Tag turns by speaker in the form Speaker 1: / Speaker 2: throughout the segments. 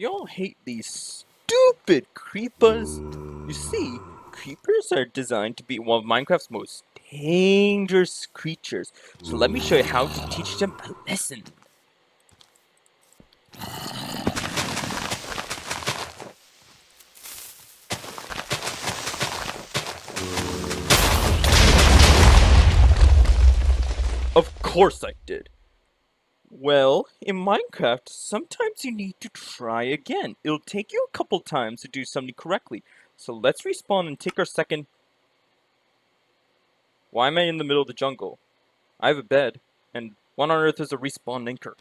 Speaker 1: Y'all hate these stupid creepers. You see, creepers are designed to be one of Minecraft's most dangerous creatures. So let me show you how to teach them a lesson. Of course I did. Well, in Minecraft, sometimes you need to try again. It'll take you a couple times to do something correctly. So let's respawn and take our second... Why am I in the middle of the jungle? I have a bed, and what on earth is a respawn anchor?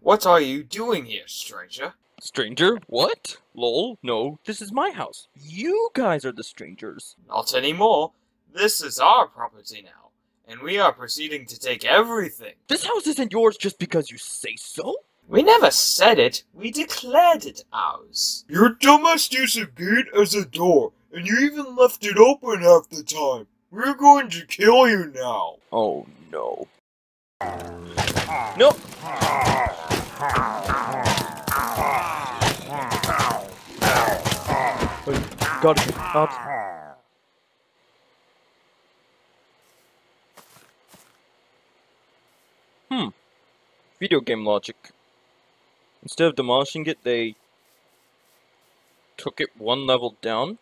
Speaker 2: What are you doing here, stranger?
Speaker 1: Stranger? What? Lol, no, this is my house. You guys are the strangers.
Speaker 2: Not anymore. This is our property now, and we are proceeding to take everything.
Speaker 1: This house isn't yours just because you say so?
Speaker 2: We never said it, we declared it ours.
Speaker 3: Your dumbass used a gate as a door, and you even left it open half the time. We're going to kill you now.
Speaker 1: Oh no. No! Oh, gotta be out. Hmm. Video game logic. Instead of demolishing it, they took it one level down.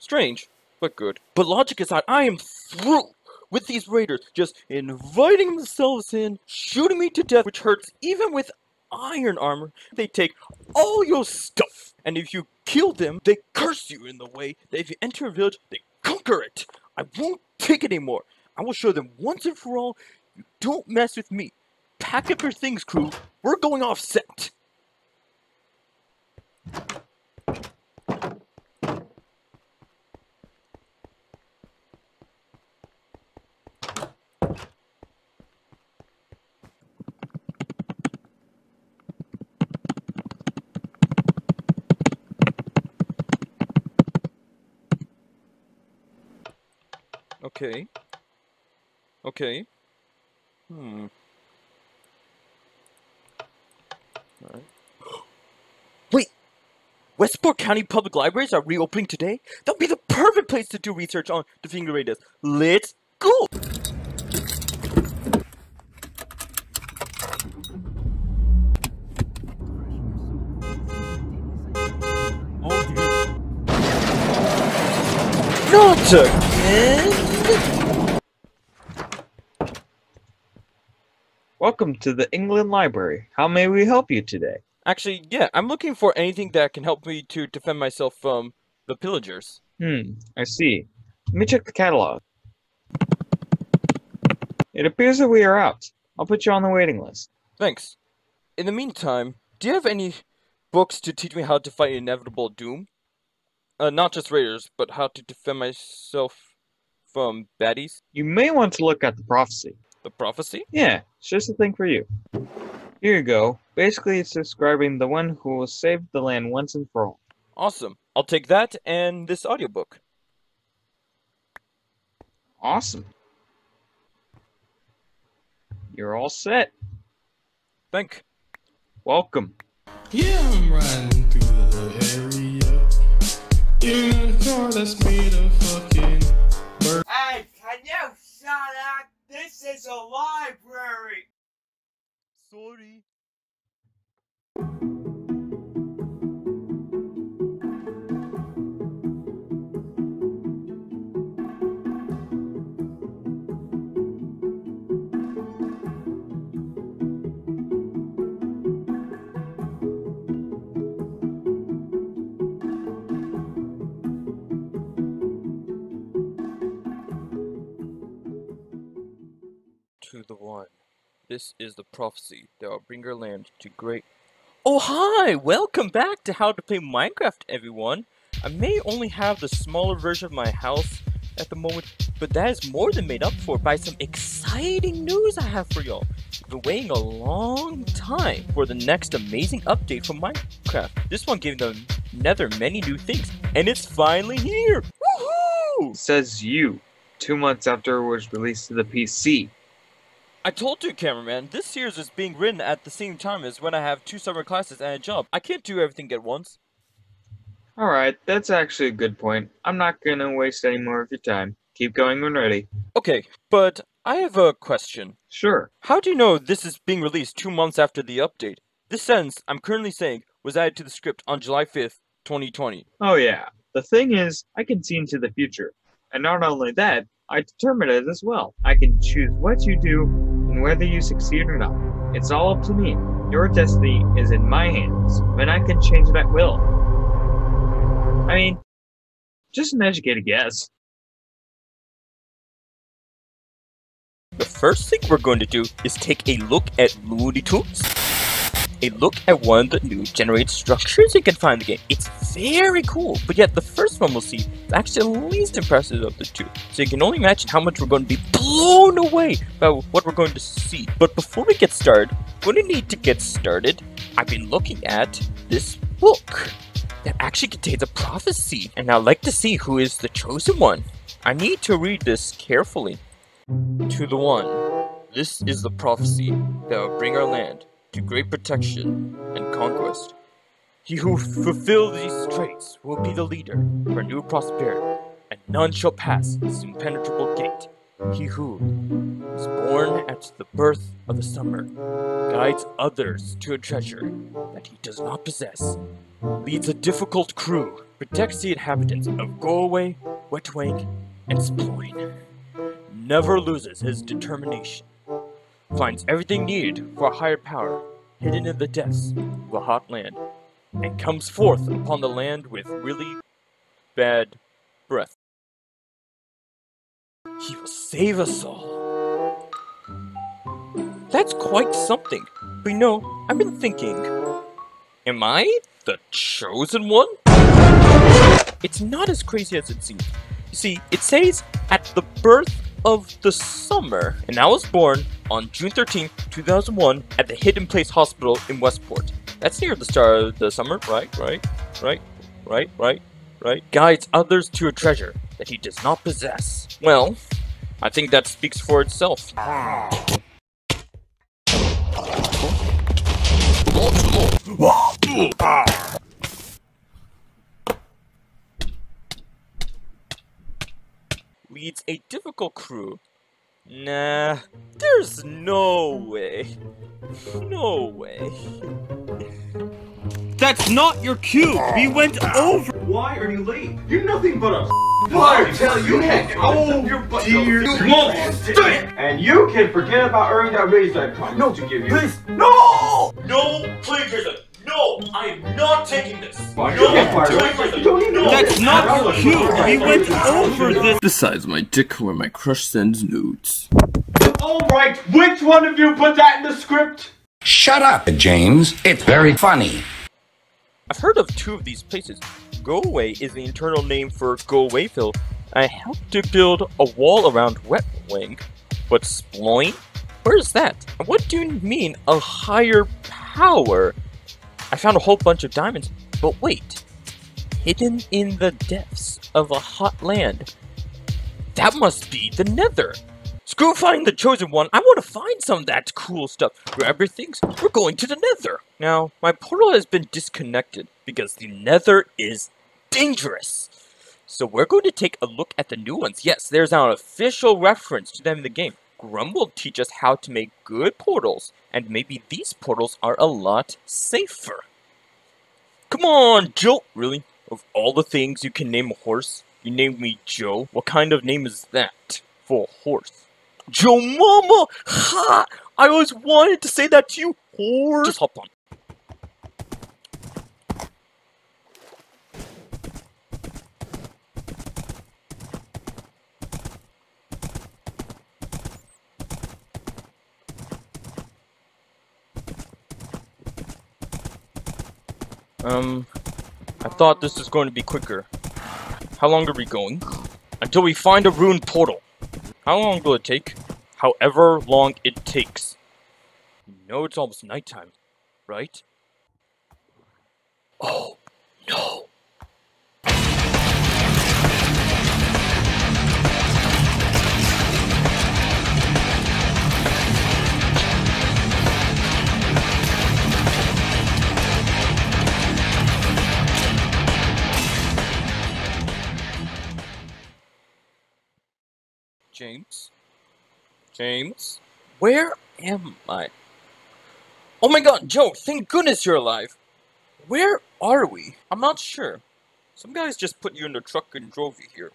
Speaker 1: Strange, but good. But logic is aside, I am through with these raiders just inviting themselves in, shooting me to death, which hurts even with iron armor. They take all your stuff, and if you kill them, they curse you in the way that if you enter a village, they conquer it. I won't take it anymore. I will show them once and for all, don't mess with me. Pack up your things, crew. We're going off set. Okay. Okay. Hmm. Alright. Wait! Westport County Public Libraries are reopening today? That'll be the perfect place to do research on the Finger Raiders. Let's go! Not again!
Speaker 4: Welcome to the England Library. How may we help you today?
Speaker 1: Actually, yeah, I'm looking for anything that can help me to defend myself from the pillagers.
Speaker 4: Hmm, I see. Let me check the catalog. It appears that we are out. I'll put you on the waiting list.
Speaker 1: Thanks. In the meantime, do you have any books to teach me how to fight inevitable doom? Uh, not just raiders, but how to defend myself from baddies?
Speaker 4: You may want to look at the prophecy.
Speaker 1: The prophecy?
Speaker 4: Yeah, it's just a thing for you. Here you go. Basically, it's describing the one who will save the land once and for all.
Speaker 1: Awesome. I'll take that and this audiobook.
Speaker 4: Awesome. You're all set.
Speaker 1: Thank.
Speaker 4: Welcome.
Speaker 5: Yeah, I'm riding through the area. In a car that's made of fucking bird.
Speaker 3: Hey, can you shut up? This is a library.
Speaker 1: Sorry. This is the prophecy that will bring our land to great. Oh, hi! Welcome back to How to Play Minecraft, everyone! I may only have the smaller version of my house at the moment, but that is more than made up for by some exciting news I have for y'all. I've been waiting a long time for the next amazing update from Minecraft. This one gave the Nether many new things, and it's finally here! Woohoo!
Speaker 4: Says you, two months after it was released to the PC.
Speaker 1: I told you, cameraman, this series is being written at the same time as when I have two summer classes and a job. I can't do everything at once.
Speaker 2: Alright, that's actually a good point. I'm not gonna waste any more of your time. Keep going when ready.
Speaker 1: Okay, but I have a question.
Speaker 2: Sure.
Speaker 1: How do you know this is being released two months after the update? This sentence I'm currently saying was added to the script on July 5th, 2020.
Speaker 2: Oh yeah. The thing is, I can see into the future. And not only that, I determine it as well. I can choose what you do and whether you succeed or not. It's all up to me. Your destiny is in my hands, and I can change it at will. I mean, just an educated guess.
Speaker 1: The first thing we're going to do is take a look at Looney Tunes. A look at one of the new generated structures you can find in the game. It's very cool, but yet the first one we'll see is actually the least impressive of the two. So you can only imagine how much we're going to be blown away by what we're going to see. But before we get started, we're going to need to get started. I've been looking at this book that actually contains a prophecy, and I'd like to see who is the chosen one. I need to read this carefully. To the one, this is the prophecy that will bring our land to great protection and conquest. He who fulfills these traits will be the leader for new prosperity, and none shall pass his impenetrable gate. He who is born at the birth of the summer, guides others to a treasure that he does not possess, leads a difficult crew, protects the inhabitants of Go Away, Wetwang, and Sploin, never loses his determination, finds everything needed for a higher power hidden in the depths of a hot land, and comes forth upon the land with really bad breath. He will save us all. That's quite something. But you know, I've been thinking, am I the chosen one? It's not as crazy as it seems. You see, it says at the birth of the summer, and I was born on June 13, 2001, at the Hidden Place Hospital in Westport. That's near the start of the summer, right? Right? Right? Right? Right? Right? Guides others to a treasure that he does not possess. Well, I think that speaks for itself. Leads a difficult crew. Nah, there's no way. No way.
Speaker 6: That's not your cue. We went over.
Speaker 7: Why are you late? You're nothing but a Why tell you heck oh your butt dear you monster. And you can forget about earning that raise that I promised to give you. Please, no!
Speaker 1: No plagiarism! No! I am not taking this!
Speaker 7: Why you get fired? You don't even know.
Speaker 6: That's not your cue. We went over this.
Speaker 5: Besides my dick where my crush sends nudes.
Speaker 7: Alright, which one of you put that in the script?
Speaker 8: Shut up, James. It's very funny.
Speaker 1: I've heard of two of these places. Go Away is the internal name for Go Awayville. I helped to build a wall around Wet Wing. But Sploin? Where is that? What do you mean, a higher power? I found a whole bunch of diamonds, but wait. Hidden in the depths of a hot land. That must be the nether. Screw finding the chosen one, I want to find some of that cool stuff. Grab your things, we're going to the nether. Now, my portal has been disconnected because the nether is dangerous. So we're going to take a look at the new ones. Yes, there's now an official reference to them in the game. Grum will teach us how to make good portals, and maybe these portals are a lot safer. Come on, Joe! Really? Of all the things you can name a horse, you named me Joe? What kind of name is that for a horse? Joe Mama! Ha! I always wanted to say that to you, horse! Just hop on. Um, I thought this was going to be quicker. How long are we going? Until we find a ruined portal. How long will it take? However long it takes. You know it's almost nighttime, right? Oh, no. James? James? Where am I? Oh my god, Joe, thank goodness you're alive! Where are we? I'm not sure. Some guys just put you in the truck and drove you here.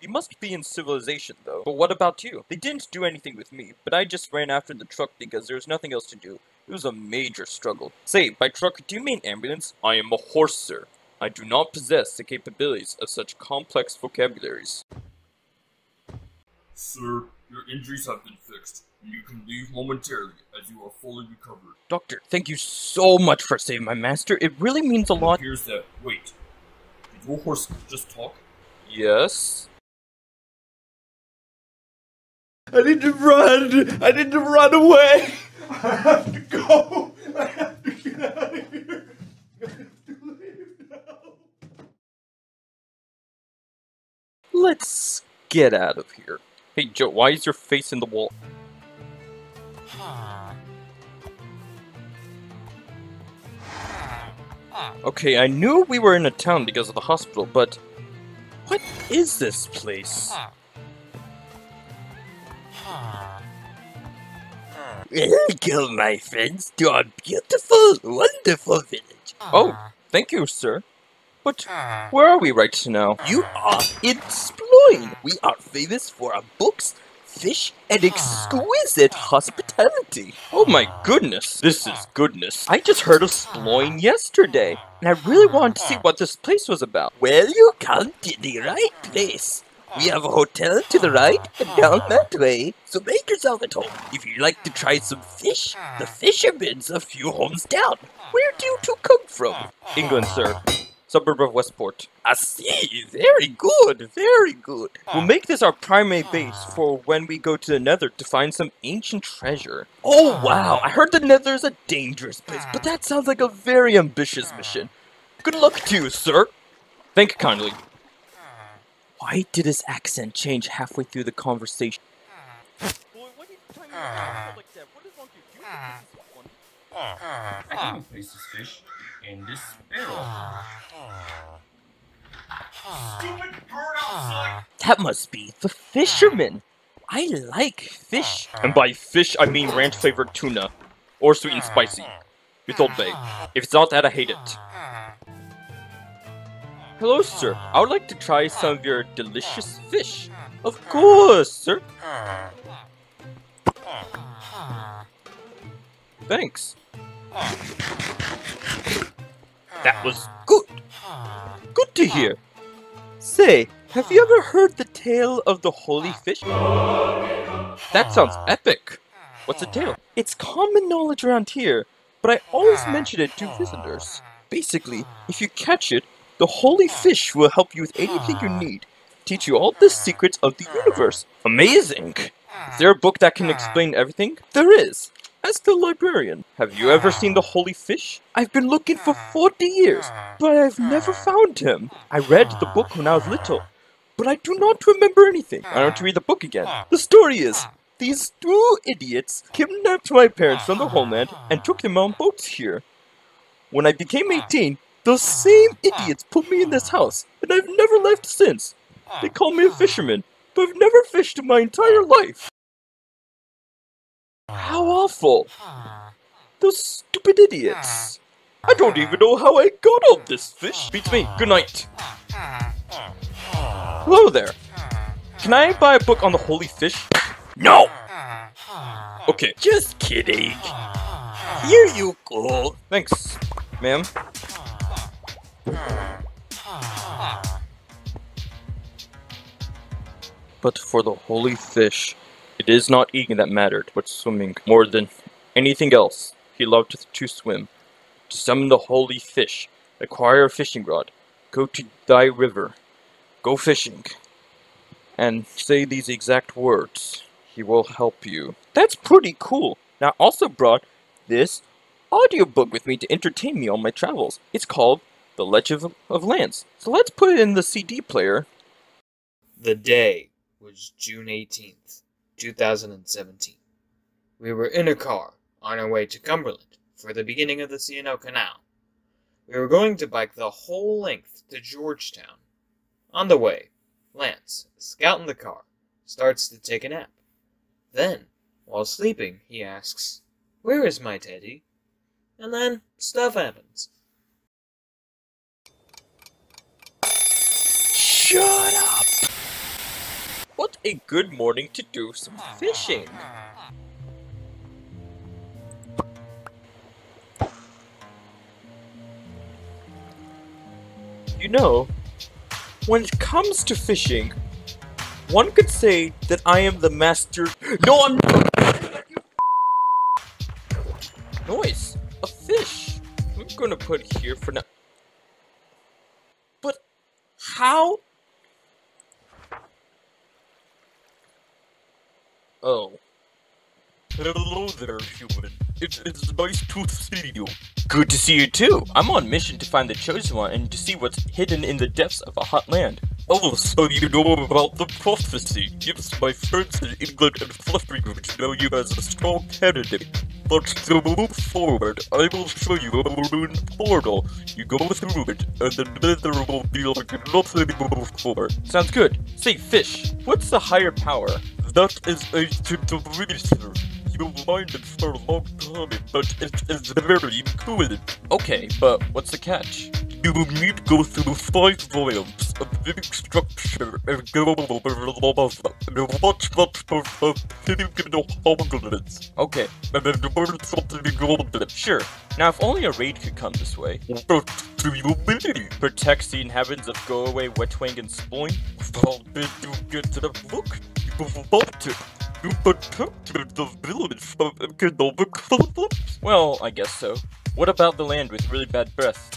Speaker 1: You must be in civilization, though. But what about you? They didn't do anything with me, but I just ran after the truck because there was nothing else to do. It was a major struggle. Say, by truck, do you mean ambulance? I am a horse, sir. I do not possess the capabilities of such complex vocabularies.
Speaker 3: Sir, your injuries have been fixed. and You can leave momentarily as you are fully recovered.
Speaker 1: Doctor, thank you so much for saving my master. It really means a lot.
Speaker 3: Here's that. Wait. Did your horse just talk?
Speaker 1: Yes?
Speaker 7: I need to run! I need to run away! I have to go! I have to get out of here! I have to leave now!
Speaker 1: Let's get out of here. Hey, Joe, why is your face in the wall? Okay, I knew we were in a town because of the hospital, but what is this place?
Speaker 9: Welcome, my friends, to our beautiful, wonderful village.
Speaker 1: Oh, thank you, sir. But hmm. where are we right now?
Speaker 9: You are in Sploin. We are famous for our books, fish, and hmm. exquisite hmm. hospitality.
Speaker 1: Oh my goodness, this is goodness. I just heard of Sploin yesterday, and I really wanted to see what this place was about.
Speaker 9: Well, you come to the right place. We have a hotel to the right and down that way, so make yourself at home. If you'd like to try some fish, the fisherman's a few homes down. Where do you two come from?
Speaker 1: England, sir. Suburb of Westport.
Speaker 9: I see. Very good. Very good.
Speaker 1: We'll ah. make this our primary ah. base for when we go to the Nether to find some ancient treasure.
Speaker 9: Oh, ah. wow. I heard the Nether is a dangerous place, but that sounds like a very ambitious mission. Good luck to you, sir.
Speaker 1: Thank you kindly.
Speaker 9: Why did his accent change halfway through the conversation?
Speaker 10: I can place this fish in this barrel.
Speaker 3: Stupid bird outside!
Speaker 9: That must be the fisherman. I like fish.
Speaker 1: And by fish, I mean ranch flavored tuna. Or sweet and spicy. With Old Bay. If it's not that, I hate it. Hello, sir. I would like to try some of your delicious fish. Of course, sir. Thanks. That was ah. good. Ah. Good to ah. hear. Say, have you ever heard the tale of the holy fish? That sounds epic. What's the tale? It's common knowledge around here, but I always mention it to visitors. Basically, if you catch it, the holy fish will help you with anything you need, teach you all the secrets of the universe. Amazing! Is there a book that can explain everything? There is. Ask the librarian. Have you ever seen the holy fish? I've been looking for 40 years, but I've never found him. I read the book when I was little, but I do not remember anything. I want to read the book again. The story is, these two idiots kidnapped my parents from the homeland and took them on boats here. When I became 18, those same idiots put me in this house, and I've never left since. They call me a fisherman, but I've never fished in my entire life. How awful! Those stupid idiots! I don't even know how I got on this fish. Beats me. Good night. Hello there. Can I buy a book on the holy fish?
Speaker 9: No!
Speaker 1: Okay.
Speaker 9: Just kidding. Here you go.
Speaker 1: Thanks, ma'am. But for the holy fish, it is not eating that mattered, but swimming. More than anything else, he loved to swim. To summon the holy fish, acquire a fishing rod, go to thy river, go fishing, and say these exact words. He will help you. That's pretty cool. Now, I also brought this audiobook with me to entertain me on my travels. It's called The Legend of, of Lance. So let's put it in the CD player.
Speaker 2: The day was June 18th, 2017. We were in a car on our way to Cumberland for the beginning of the C&O Canal. We were going to bike the whole length to Georgetown. On the way, Lance, scout in the car, starts to take a nap. Then, While sleeping, he asks, Where is my teddy? And then stuff happens.
Speaker 1: Shut up! What a good morning to do some fishing! You know, when it comes to fishing, one could say that I am the master. No, I'm! Noise! A fish! I'm gonna put here for now. But how? Oh. Hello there, human. It's, it's nice to see you. Good to see you too. I'm on mission to find the chosen one and to see what's hidden in the depths of a hot land. Oh, so you know about the prophecy. Yes, my friends in England and Flutteringridge know you as a strong candidate. But to move forward, I will show you a ruined portal. You go through it, and the nether will be like nothing before. Sounds good. Say, fish, what's the higher power? That is a situation. You'll find it for a long time, but it is very cool. Okay, but what's the catch? You will need to go through five volumes of living structure and go over the laws and watch much more of hidden holographs. Okay, and then learn something golden. Sure. Now, if only a raid could come this way. But to humility protects the inhabitants of Go Away, Wetwang, and Sploin. Well, then you get to the book. Well, I guess so. What about the land with really bad breath?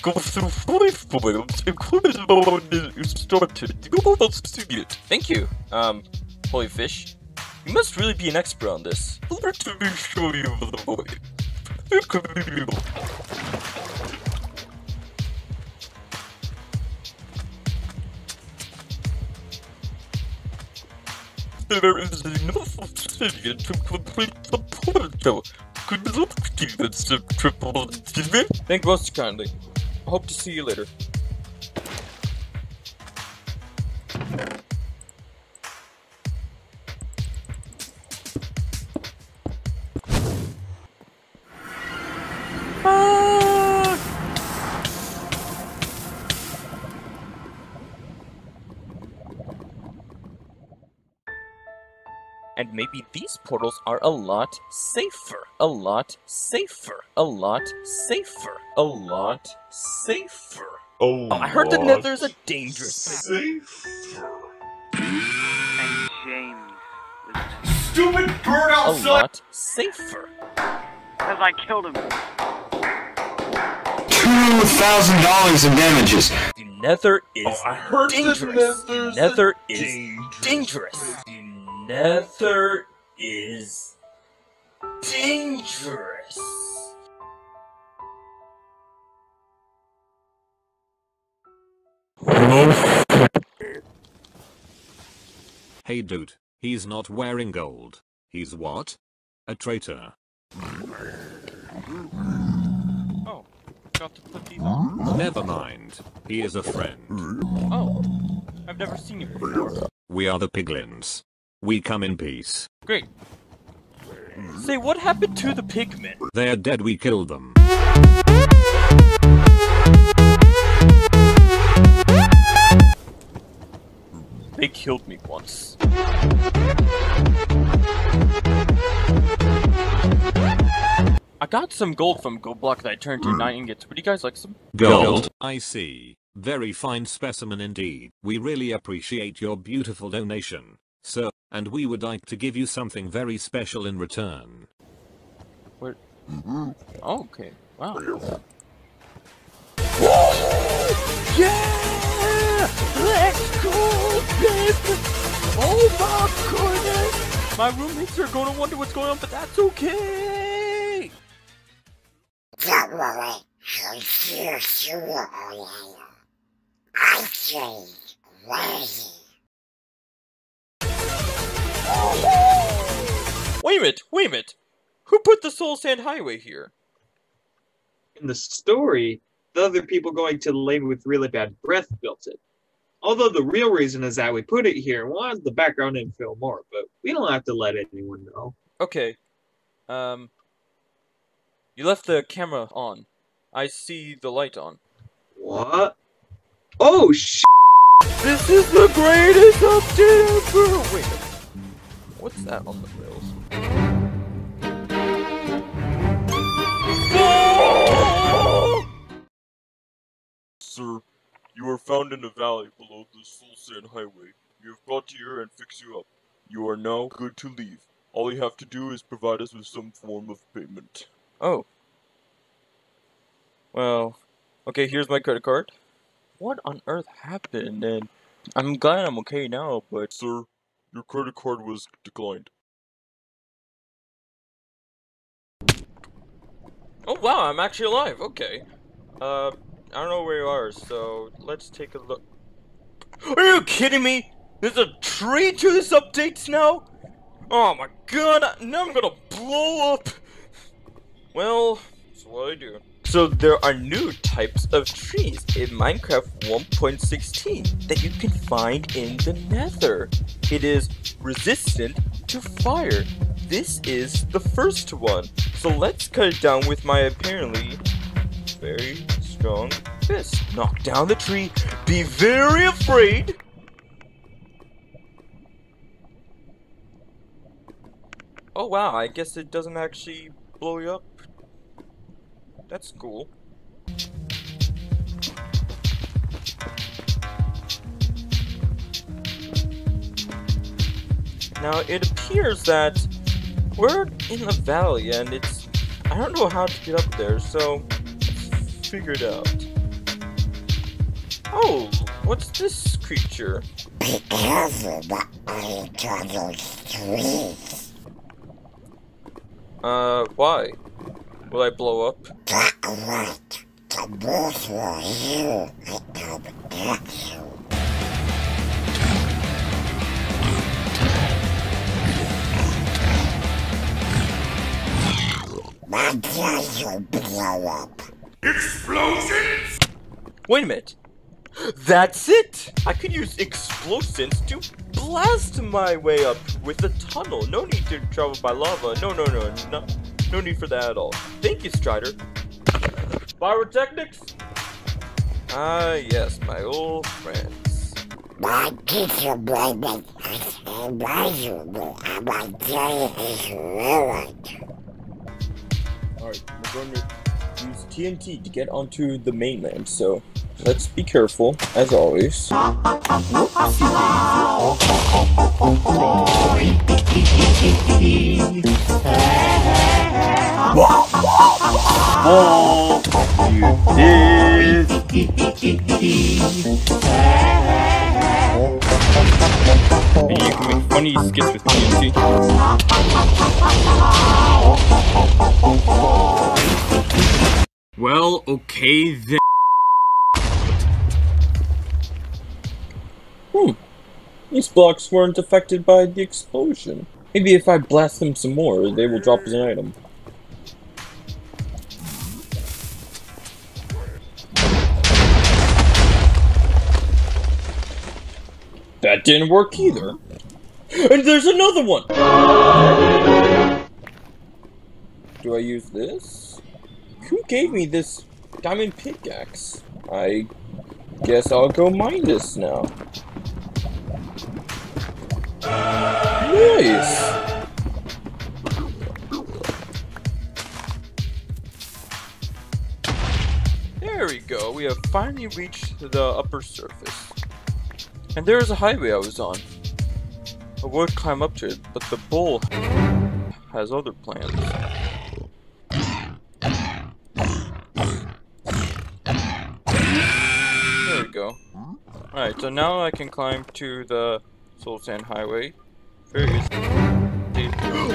Speaker 1: Thank you. Um, holy fish. You must really be an expert on this. Let me show you the way. Thank you most kindly. Hope to see you later. Maybe these portals are a lot safer. A lot safer. A lot safer. A lot safer.
Speaker 7: Oh,
Speaker 1: I heard the nether's a dangerous place.
Speaker 11: And James.
Speaker 3: Stupid bird
Speaker 1: A
Speaker 3: outside!
Speaker 1: lot safer.
Speaker 11: Because I killed him.
Speaker 12: Two thousand dollars in damages.
Speaker 1: The nether is
Speaker 7: Oh, I heard the
Speaker 1: dangerous. The
Speaker 7: nether's
Speaker 1: nether is
Speaker 7: dangerous
Speaker 1: dangerous. The nether is dangerous.
Speaker 13: Hey dude, he's not wearing gold. He's what? A traitor.
Speaker 1: Oh, got to put these on.
Speaker 13: Never mind. He is a friend.
Speaker 1: Oh, I've never seen you before.
Speaker 13: We are the piglins. We come in peace.
Speaker 1: Great. Say, what happened to the pigmen?
Speaker 13: They're dead, we killed them.
Speaker 1: They killed me once. I got some gold from Gold Block that I turned to 9 ingots. Would you guys like some?
Speaker 13: Gold. I see. Very fine specimen indeed. We really appreciate your beautiful donation, sir, and we would like to give you something very special in return.
Speaker 1: Where? Oh, okay. Wow. Yeah! Let's go, baby! Oh my goodness! My roommates are gonna wonder what's going on, but that's okay!
Speaker 14: Don't worry, I'll see you later. I say, ready.
Speaker 1: Wait a minute, wait a minute! Who put the Soul Sand Highway here?
Speaker 4: In the story, the other people going to the lane with really bad breath built it. Although the real reason is that we put it here and wanted the background info more, but we don't have to let anyone know.
Speaker 1: Okay, Um, you left the camera on. I see the light on.
Speaker 15: What? Oh sh!
Speaker 1: This is the greatest update ever! Wait, what's that on the rails?
Speaker 16: Sir, you are found in a valley below the Soul Sand Highway. We have brought you here and fixed you up. You are now good to leave. All you have to do is provide us with some form of payment.
Speaker 1: Oh. Well, okay, here's my credit card. What on earth happened? And I'm glad I'm okay now, but...
Speaker 16: Sir, your credit card was declined.
Speaker 1: Oh wow, I'm actually alive, okay. Uh, I don't know where you are, so let's take a look. Are you kidding me? There's a tree to this update now? Oh my god, now I'm gonna blow up! Well, that's what I do. So there are new types of trees in Minecraft 1.16 that you can find in the nether. It is resistant to fire. This is the first one. So let's cut it down with my apparently very strong fist. Knock down the tree. Be very afraid. Oh wow, I guess it doesn't actually blow you up. That's cool. Now, it appears that we're in a valley and it's... I don't know how to get up there, so let's figure it out. Oh, what's this creature?
Speaker 14: Be careful not into those trees.
Speaker 1: Uh, why? Will I blow up?
Speaker 14: That right. The boss will hear it come at you. My guys will blow up.
Speaker 16: Explosions!
Speaker 1: Wait a minute. That's it! I could use explosives to blast my way up with a tunnel. No need to travel by lava. No, no, no, no, no need for that at all. Thank you, Strider. Pyrotechnics? Ah, yes, my old friends.
Speaker 14: My teacher blaming us impossible and my day is ruined.
Speaker 1: Alright, we're going to use TNT to get onto the mainland, so let's be careful, as always. And you can make funny skits with TNT.
Speaker 17: Well, okay then.
Speaker 1: Hmm. These blocks weren't affected by the explosion. Maybe if I blast them some more, they will drop as an item. That didn't work either. And there's another one! Do I use this? Who gave me this diamond pickaxe? I guess I'll go mine this now. Nice! There we go, we have finally reached the upper surface. And there is a highway I was on. I would climb up to it, but the bull has other plans. There we go. Alright, so now I can climb to the Soul Sand Highway. Very easy.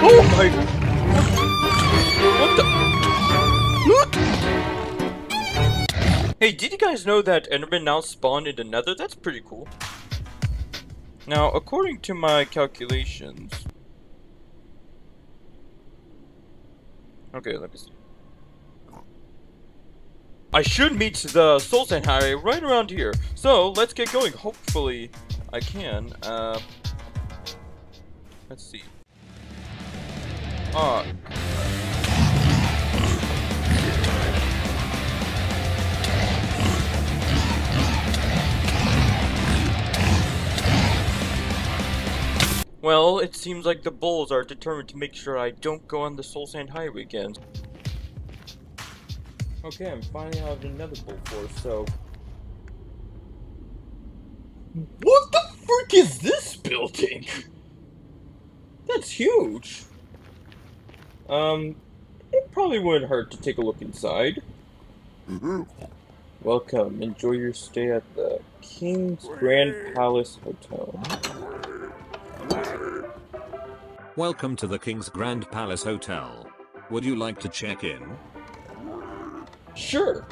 Speaker 1: Oh my! What the? Hey, did you guys know that Enderman now spawn in the nether? That's pretty cool. Now, according to my calculations... Okay, let me see. I should meet the Sand Highway right around here. So, let's get going. Hopefully, I can. Uh, let's see. Ah, Well, it seems like the bulls are determined to make sure I don't go on the Soul Sand Highway again. Okay, I'm finally out of another bull force, so... What the frick is this building? That's huge. Um, it probably wouldn't hurt to take a look inside. Welcome. Enjoy your stay at the King's Grand Palace Hotel.
Speaker 13: Welcome to the King's Grand Palace Hotel. Would you like to check in?
Speaker 1: Sure.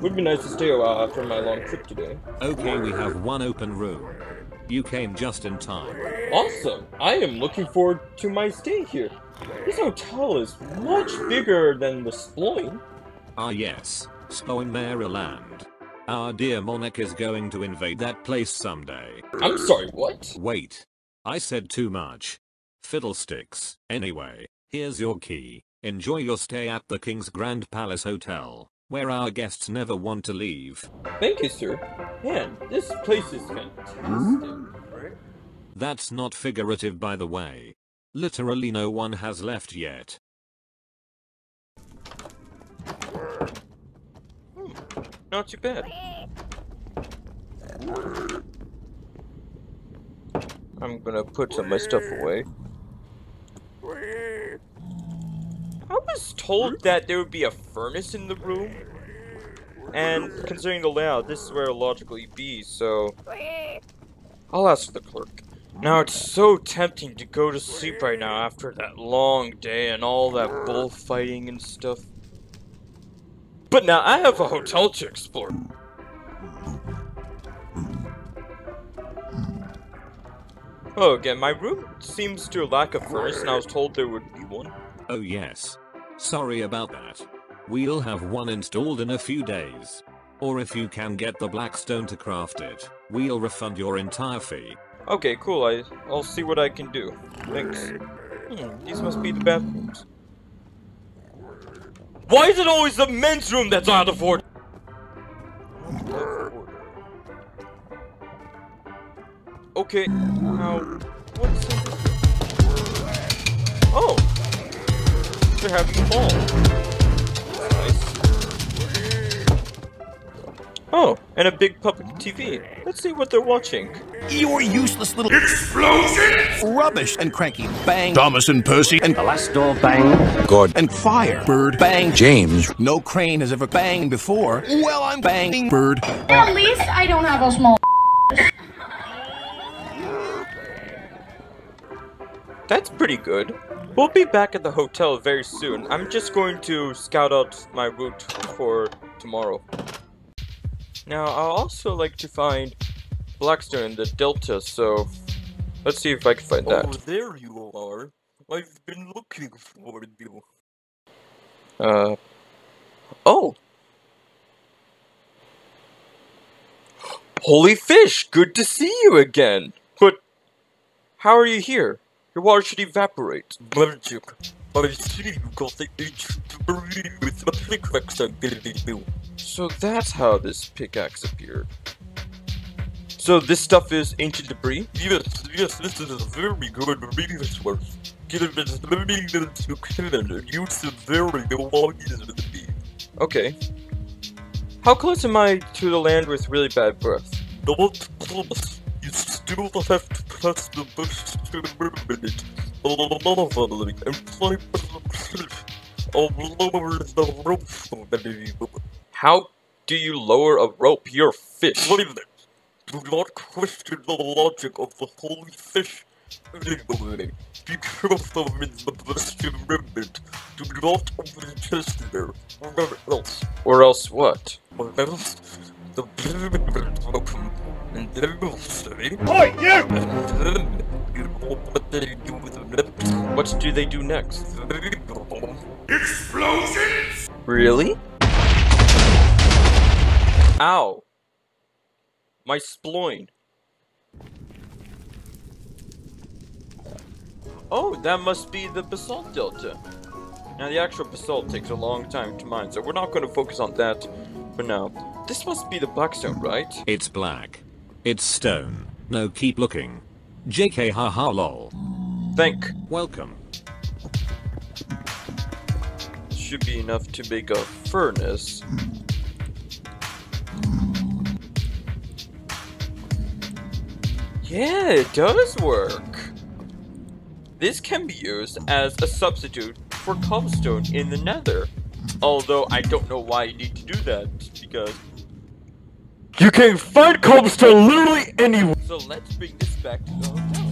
Speaker 1: Would be nice to stay a while after my long trip today.
Speaker 13: Okay, we have one open room. You came just in time.
Speaker 1: Awesome! I am looking forward to my stay here. This hotel is much bigger than the Sploin.
Speaker 13: Ah yes, Spoin Maryland. Our dear monarch is going to invade that place someday.
Speaker 1: I'm sorry, what?
Speaker 13: Wait. I said too much. Fiddlesticks. Anyway, here's your key. Enjoy your stay at the King's Grand Palace Hotel, where our guests never want to leave.
Speaker 1: Thank you, sir. Man, this place is fantastic. Hmm?
Speaker 13: That's not figurative by the way. Literally no one has left yet.
Speaker 1: Hmm, not too bad. I'm gonna put some of my stuff away. I was told hmm? that there would be a furnace in the room. And considering the layout, this is where it'll logically be, so... I'll ask the clerk. Now, it's so tempting to go to sleep right now after that long day and all that bullfighting and stuff. But now I have a hotel to explore. Oh, again, my room seems to lack a furnace, and I was told there would be one.
Speaker 13: Oh yes. Sorry about that. We'll have one installed in a few days. Or if you can get the Blackstone to craft it, we'll refund your entire fee.
Speaker 1: Okay, cool. I, I'll see what I can do. Thanks. Hmm, these must be the bathrooms. Why is it always the men's room that's out of order? Okay, now, what's in Oh! They're having a ball. Nice. Oh, and a big public TV. Let's see what they're watching.
Speaker 18: You're useless little explosions, rubbish and cranky bang. Thomas and Percy and blast door bang. God and fire bird bang. James. No crane has ever banged before. Well, I'm banging bird.
Speaker 19: At least I don't have a small.
Speaker 1: That's pretty good. We'll be back at the hotel very soon. I'm just going to scout out my route for tomorrow. Now, I'll also like to find Blackstone in the Delta, so let's see if I can find that.
Speaker 6: Oh, there you are. I've been looking for you.
Speaker 1: Uh, oh! Holy fish! Good to see you again! But, how are you here? Your water should evaporate.
Speaker 6: Magic. I see you got the ancient brain with the pickaxe I'm you.
Speaker 1: So that's how this pickaxe appeared. So this stuff is ancient debris?
Speaker 6: Yes, yes, this is a very good resource. Given its many to cannon and use the very me.
Speaker 1: Okay. How close am I to the land with really bad breath?
Speaker 6: Don't promise. You still have to press the bush to remember it. Lovely and climb the cliff. I'll lower the rope for you.
Speaker 1: How do you lower a rope? You're a fish.
Speaker 6: Leave it. Do not question the logic of the holy fish. Anyway, be careful in the best remembered. Do not open chest there, or else.
Speaker 1: Or else what?
Speaker 6: Or else, the pyramid will come, and they will say,
Speaker 1: Oi, you!
Speaker 6: You know what they do with them.
Speaker 1: What do they do next?
Speaker 6: Explosions!
Speaker 1: Really? Ow. My sploin. Oh, that must be the basalt delta. Now the actual basalt takes a long time to mine, so we're not going to focus on that for now. This must be the blackstone, right?
Speaker 13: It's black. It's stone. No, keep looking. JK haha lol.
Speaker 1: Thank.
Speaker 13: Welcome.
Speaker 1: Should be enough to make a furnace. Yeah, it does work. This can be used as a substitute for cobblestone in the nether. Although I don't know why you need to do that, because... You can find cobblestone literally anywhere! So let's bring this back to the hotel.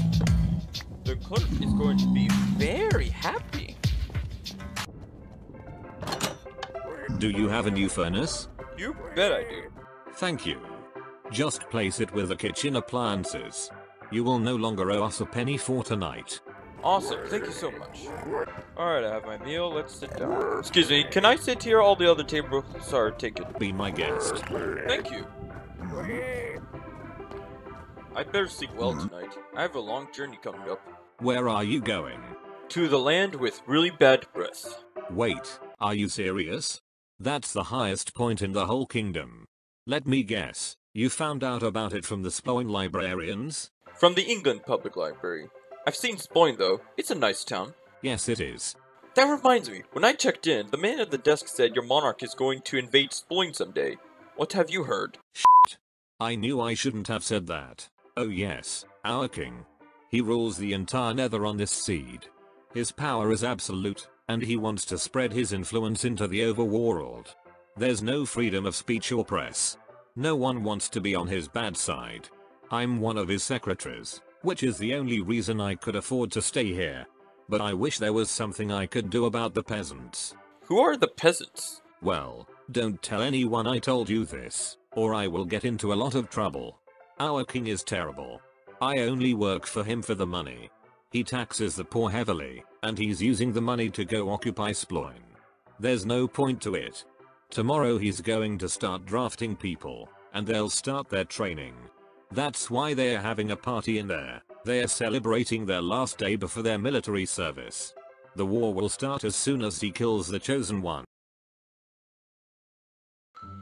Speaker 1: The clerk is going to be very happy.
Speaker 13: Do you have a new furnace?
Speaker 1: You bet I do.
Speaker 13: Thank you. Just place it with the kitchen appliances. You will no longer owe us a penny for tonight.
Speaker 1: Awesome, thank you so much. Alright, I have my meal, let's sit down. Excuse me, can I sit here? All the other tables are taken.
Speaker 13: Be my guest.
Speaker 1: Thank you. I better sleep well mm-hmm. tonight. I have a long journey coming up.
Speaker 13: Where are you going?
Speaker 1: To the land with really bad breath.
Speaker 13: Wait, are you serious? That's the highest point in the whole kingdom. Let me guess, you found out about it from the Sploin librarians?
Speaker 1: From the England Public Library. I've seen Sploin though, it's a nice town.
Speaker 13: Yes it is.
Speaker 1: That reminds me, when I checked in, the man at the desk said your monarch is going to invade Sploin someday. What have you heard?
Speaker 13: Shit. I knew I shouldn't have said that. Oh yes, our king. He rules the entire nether on this seed. His power is absolute, and he wants to spread his influence into the overworld. There's no freedom of speech or press. No one wants to be on his bad side. I'm one of his secretaries, which is the only reason I could afford to stay here. But I wish there was something I could do about the peasants.
Speaker 1: Who are the peasants?
Speaker 13: Well, don't tell anyone I told you this, or I will get into a lot of trouble. Our king is terrible. I only work for him for the money. He taxes the poor heavily, and he's using the money to go occupy Sploin. There's no point to it. Tomorrow he's going to start drafting people, and they'll start their training. That's why they're having a party in there. They're celebrating their last day before their military service. The war will start as soon as he kills the chosen one.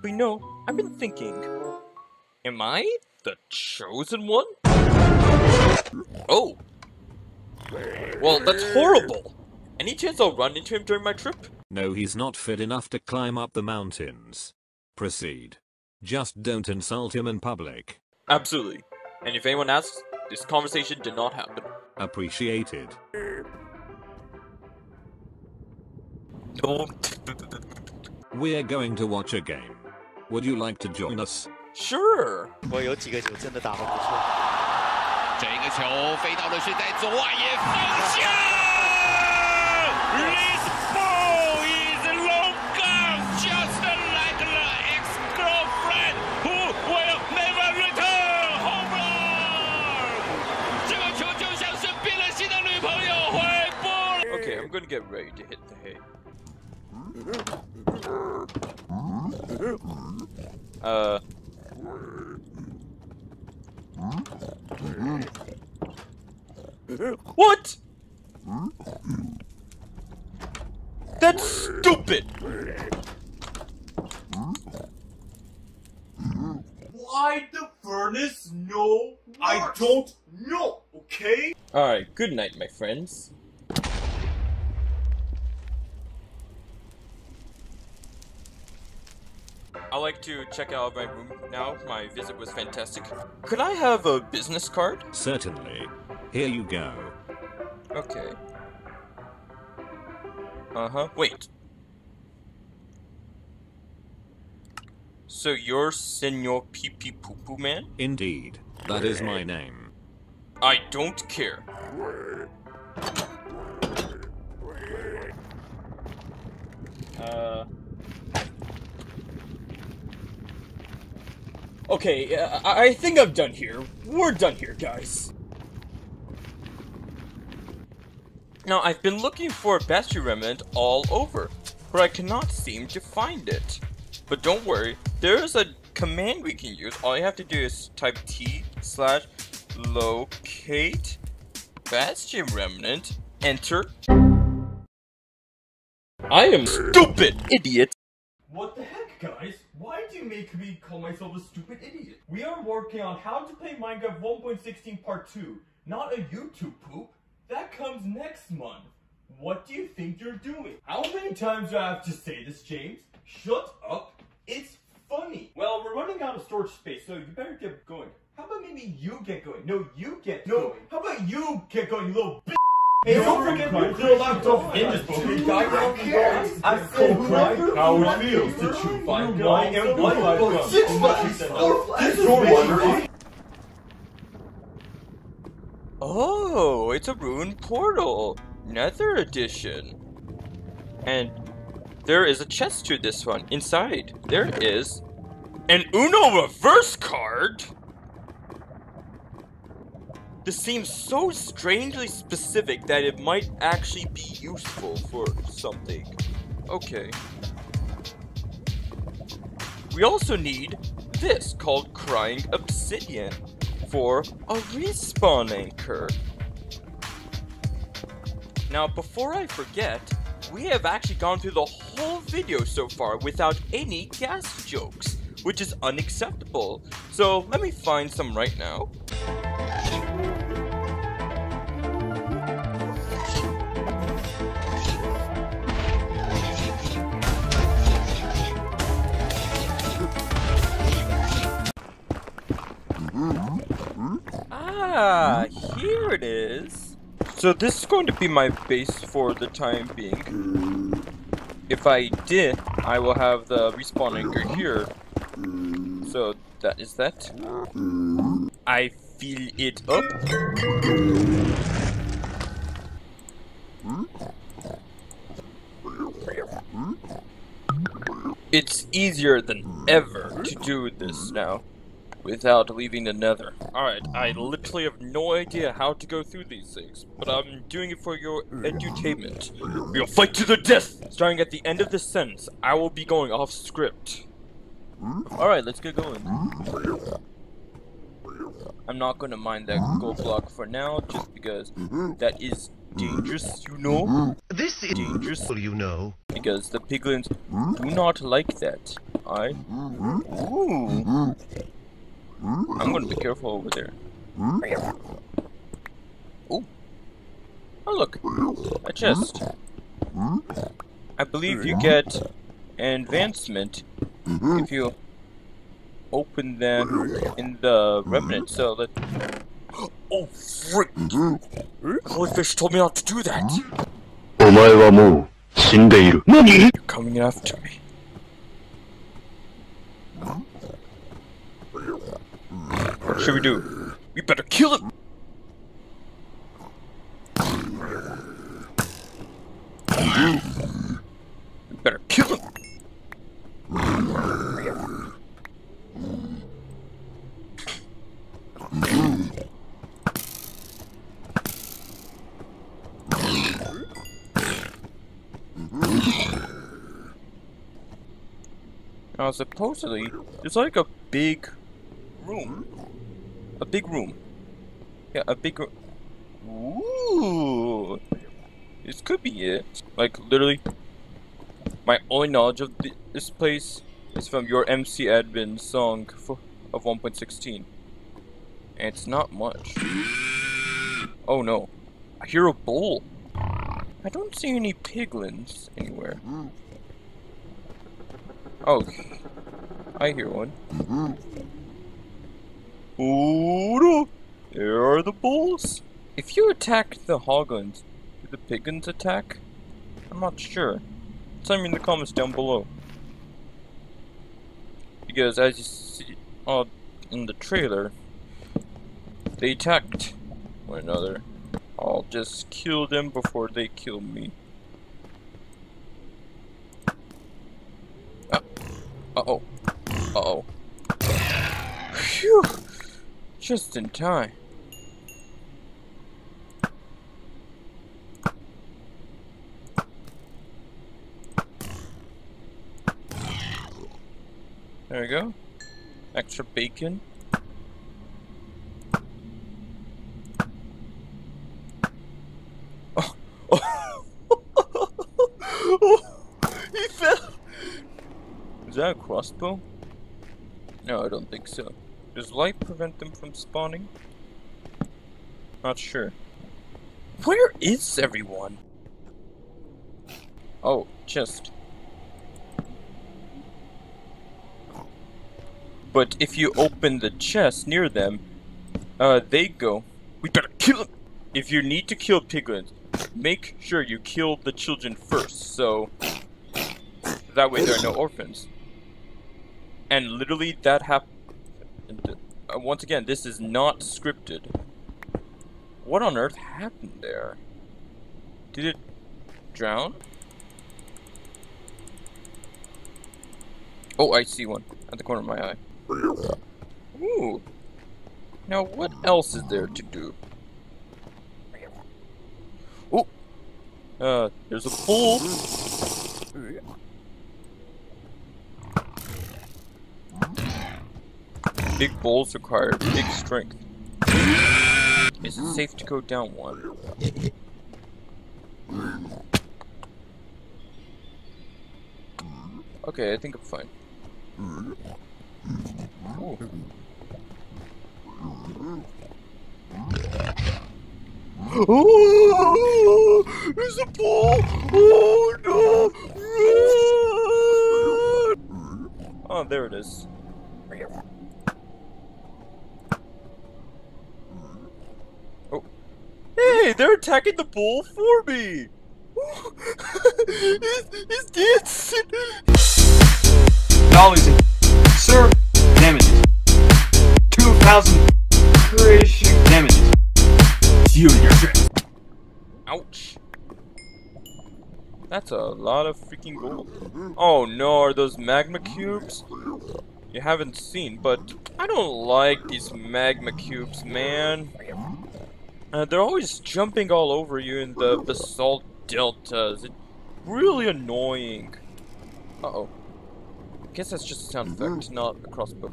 Speaker 1: We know, I've been thinking. Am I the chosen one? Oh. Well, that's horrible. Any chance I'll run into him during my trip?
Speaker 13: No he's not fit enough to climb up the mountains. Proceed. Just don't insult him in public.
Speaker 1: Absolutely. And if anyone asks, this conversation did not happen.
Speaker 13: Appreciated. We're going to watch a game. Would you like to join us?
Speaker 1: Sure.
Speaker 20: 我有几个球真的打得不错。
Speaker 21: 这个球飞到了是在左野方向。
Speaker 1: Get ready to hit the hay. Uh. What? That's stupid!
Speaker 7: Why the furnace? No, I don't know, okay?
Speaker 1: Alright, good night, my friends. I like to check out my room now. My visit was fantastic. Could I have a business card?
Speaker 13: Certainly. Here you go.
Speaker 1: Okay. Uh-huh. Wait. So you're Senor Pee Pee Poo Poo Man?
Speaker 13: Indeed. That is my name.
Speaker 1: I don't care. Uh. Okay, uh, I think I'm done here. We're done here, guys. Now, I've been looking for a Bastion Remnant all over, but I cannot seem to find it. But don't worry, there is a command we can use. All you have to do is type T slash locate Bastion Remnant, enter. I am stupid, idiot!
Speaker 10: What the heck, guys? Make me call myself a stupid idiot? We are working on how to play Minecraft 1.16 Part 2.
Speaker 7: not a YouTube poop. That comes next month. What do you think you're doing? How many times do I have to say this, James? Shut up. It's funny. Well, we're running out of storage space, so you better get going. How about maybe you get going? No, you get no, going. How about you get going, you little bitch? Hey, don't forget nuclear laptop in this book. guy. I said, whoever how it feels to chew fine guy and blood Six bucks. This is your wonder.
Speaker 1: Oh, it's a ruined portal. Nether edition. And there is a chest to this one. Inside, there is an Uno reverse card. This seems so strangely specific that it might actually be useful for something. Okay. We also need this called Crying Obsidian for a respawn anchor. Now, before I forget, we have actually gone through the whole video so far without any gas jokes, which is unacceptable. So let me find some right now. Ah, here it is. So this is going to be my base for the time being. If I did, I will have the respawn anchor here. So that is that. I fill it up. It's easier than ever to do this now without leaving the nether. Alright, I literally have no idea how to go through these things, but I'm doing it for your edutainment. We'll fight to the death! Starting at the end of this sentence, I will be going off script. Alright, let's get going. I'm not gonna mind that gold block for now, just because that is dangerous, you know?
Speaker 22: This is
Speaker 1: dangerous,
Speaker 22: you know.
Speaker 1: Because the piglins do not like that. I... Ooh. I'm gonna be careful over there. Oh. Oh look, a chest. I believe you get an advancement if you open them in the remnant. So let. Oh frick! Holyfish told me not to do that.
Speaker 12: お前はもう死んでいる。何
Speaker 1: You're coming after me. What should we do? We better kill him! We better kill him! Now supposedly, there's like a big room. A big room. Yeah, a big room. Ooh. This could be it. Like, literally, my only knowledge of th this place is from your MC admin song for, of 1.16. And it's not much. Oh no. I hear a bull. I don't see any piglins anywhere. Mm-hmm. Oh, I hear one. Mm-hmm. No! There are the bulls. If you attack the hoglins, do the piglins attack? I'm not sure. Tell me in the comments down below. Because as you see uh, in the trailer, they attacked one another. I'll just kill them before they kill me. Uh oh. Uh oh. Phew. Just in time. There we go. Extra bacon. Oh. he fell! Is that a crossbow? No, I don't think so. Does light prevent them from spawning? Not sure. Where is everyone? Oh, chest. But if you open the chest near them, uh, they go. We better kill them! If you need to kill piglins, make sure you kill the children first, so that way there are no orphans. And literally that happened. Uh, once again, this is not scripted. What on earth happened there? Did it drown? Oh, I see one at the corner of my eye. Ooh. Now, what else is there to do? Oh! Uh, there's a bull! Big bulls require big strength. Is it safe to go down one? Okay, I think I'm fine. Ooh. Oh, there's a bull! Oh no! Oh, there it is. Oh. Hey, they're attacking the bull for me! he's, he's dancing!
Speaker 2: Acknowledging. Sir, damages. 2,000 creation damages. You and your friends.
Speaker 1: Ouch. That's a lot of freaking gold. Oh no, are those magma cubes? You haven't seen, but I don't like these magma cubes, man. Uh, they're always jumping all over you in the basalt deltas. It's really annoying. Uh-oh. I guess that's just a sound effect, not a crossbow.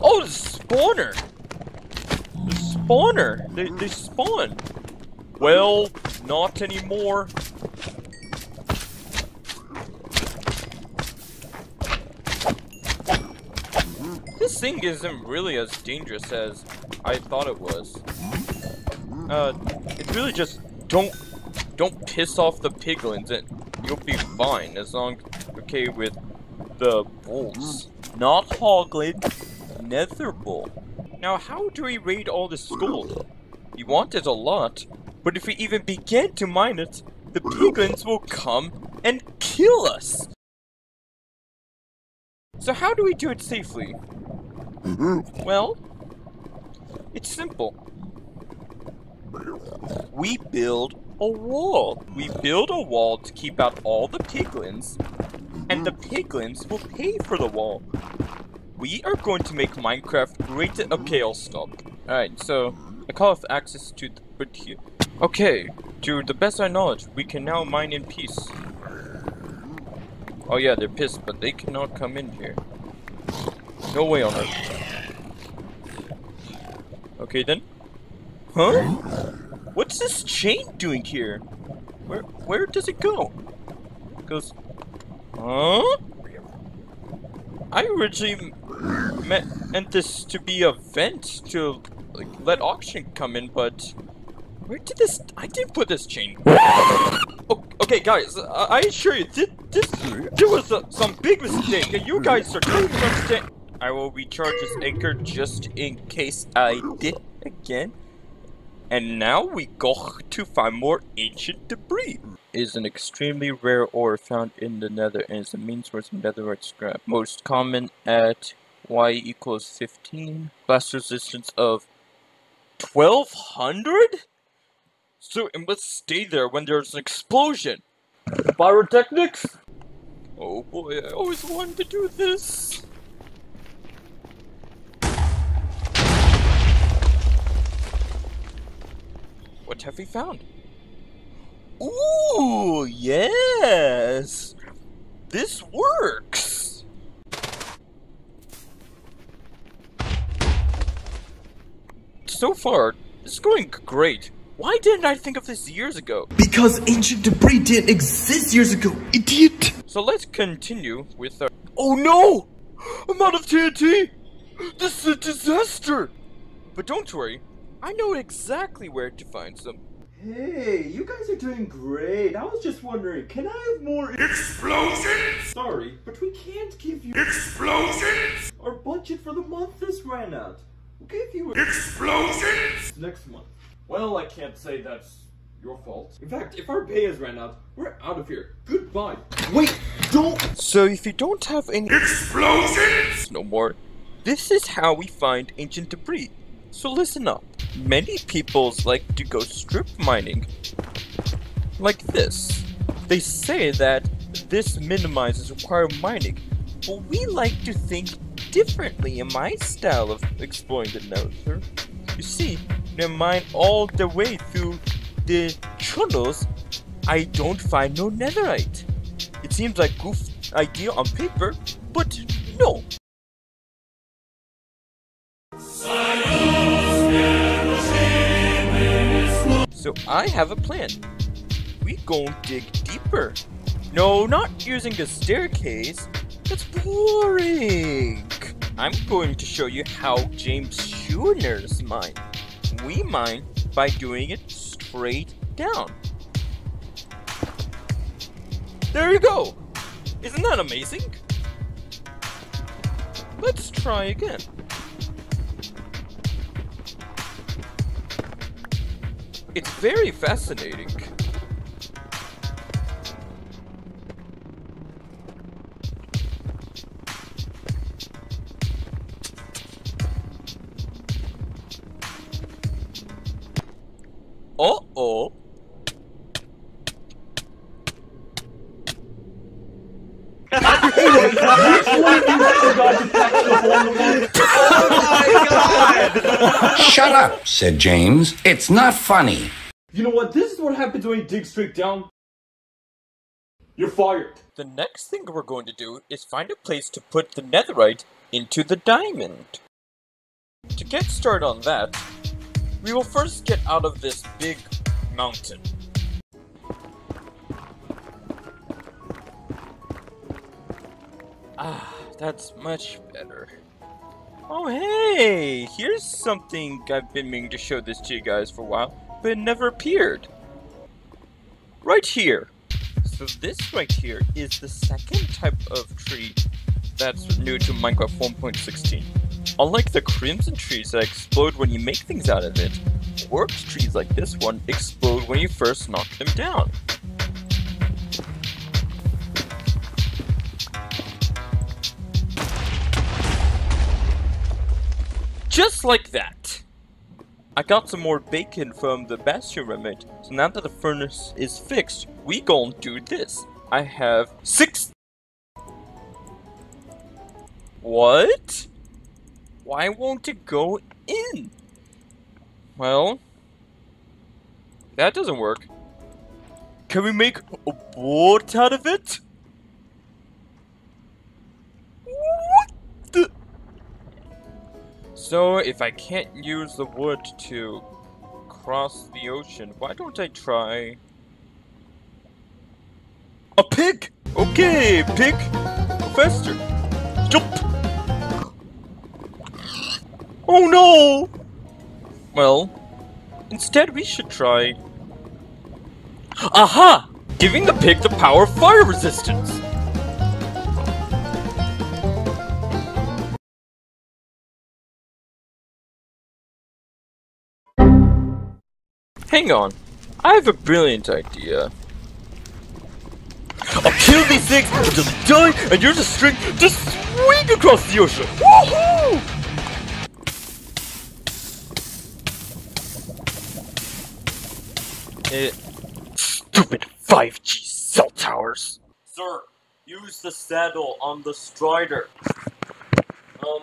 Speaker 1: Oh, the spawner! The spawner! They, they spawn! Well, not anymore. This thing isn't really as dangerous as I thought it was. Uh, it's really just don't don't piss off the piglins and you'll be fine as long as okay with the bulls. Not hoglin, nether bull. Now how do we raid all this gold? We want it a lot, but if we even begin to mine it, the piglins will come and kill us! So how do we do it safely? Well, it's simple. We build a wall. We build a wall to keep out all the piglins, and the piglins will pay for the wall. We are going to make Minecraft great. Okay, I'll stop. Alright, so I call off access to the but here. Okay, to the best of our knowledge, we can now mine in peace. Oh yeah, they're pissed, but they cannot come in here. No way on earth. Okay then. Huh? What's this chain doing here? Where where does it go? It goes. Huh? I originally meant, this to be a vent to like let oxygen come in, but where did this? I didn't put this chain. Oh, okay, guys, I, I assure you, this, this there was a, some big mistake, and you guys are totally understand. I will recharge this anchor just in case I did again. And now we go to find more ancient debris. Is an extremely rare ore found in the nether and is the main source of netherite scrap. Most common at y equals 15. Blast resistance of 1200? So it must stay there when there's an explosion. Pyrotechnics? Oh boy, I always wanted to do this. What have we found? Ooh, yes! This works! So far, it's going great. Why didn't I think of this years ago?
Speaker 22: Because ancient debris didn't exist years ago, idiot!
Speaker 1: So let's continue with our- Oh no! I'm out of TNT! This is a disaster! But don't worry, I know exactly where to find some.
Speaker 7: Hey, you guys are doing great. I was just wondering, can I have more
Speaker 3: Explosions!
Speaker 7: Sorry, but we can't give you
Speaker 3: Explosions!
Speaker 7: Our budget for the month just ran out. We'll give you
Speaker 3: Explosions!
Speaker 7: next month. Well, I can't say that's your fault. In fact, if our pay has ran out, we're out of here. Goodbye. Wait, don't.
Speaker 1: So if you don't have any
Speaker 3: Explosions!
Speaker 1: no more, this is how we find ancient debris. So listen up. Many peoples like to go strip mining. Like this. They say that this minimizes required mining, but we like to think differently in my style of exploring the nether. You see, I mine all the way through the tunnels, I don't find no netherite. It seems like goof idea on paper, but no. So I have a plan. We gon' dig deeper. No, not using the staircase. That's boring. I'm going to show you how James Shewan's mine. We mine by doing it straight down. There you go. Isn't that amazing? Let's try again. It's very fascinating.
Speaker 8: Said James. It's not funny.
Speaker 7: You know what? This is what happens when you dig straight down. You're fired.
Speaker 1: The next thing we're going to do is find a place to put the netherite into the diamond. To get started on that, we will first get out of this big mountain. Ah, that's much better. Oh hey, here's something I've been meaning to show this to you guys for a while, but it never appeared. Right here. So this right here is the second type of tree that's new to Minecraft 1.16. Unlike the crimson trees that explode when you make things out of it, warped trees like this one explode when you first knock them down. Just like that. I got some more bacon from the Bastion remnant, so now that the furnace is fixed, we gon' do this. I have six... What? Why won't it go in? Well... That doesn't work. Can we make a boat out of it? So, if I can't use the wood to cross the ocean, why don't I try... A pig! Okay, pig! Go faster! Jump! Oh no! Well, instead we should try... Aha! Giving the pig the power of fire resistance! Hang on, I have a brilliant idea. I'll kill these things until they die, and you're a string to swing across the ocean! Woohoo! Eh, stupid 5G cell towers! Sir, use the saddle on the strider. Um,